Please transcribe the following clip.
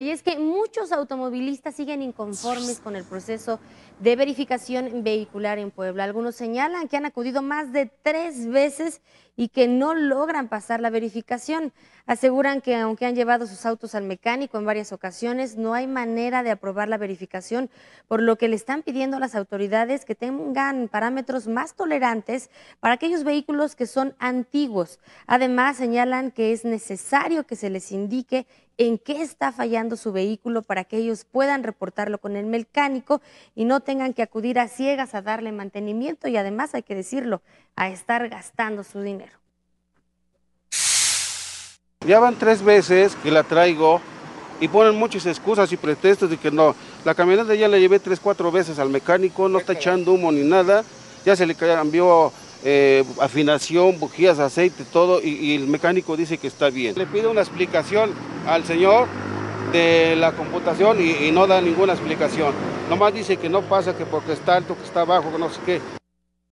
Y es que muchos automovilistas siguen inconformes con el proceso de verificación vehicular en Puebla. Algunos señalan que han acudido más de tres veces y que no logran pasar la verificación. Aseguran que aunque han llevado sus autos al mecánico en varias ocasiones, no hay manera de aprobar la verificación, por lo que le están pidiendo a las autoridades que tengan parámetros más tolerantes para aquellos vehículos que son antiguos. Además, señalan que es necesario que se les indique en qué está fallando su vehículo para que ellos puedan reportarlo con el mecánico y no tengan que acudir a ciegas a darle mantenimiento y además, hay que decirlo, a estar gastando su dinero. Ya van tres veces que la traigo y ponen muchas excusas y pretextos de que no. La camioneta ya la llevé tres, cuatro veces al mecánico, no está echando humo ni nada, ya se le cambió eh, afinación, bujías, aceite, todo, y, y, el mecánico dice que está bien. Le pido una explicación al señor de la computación y, no da ninguna explicación. Nomás dice que no pasa, que porque está alto, que está bajo, que no sé qué.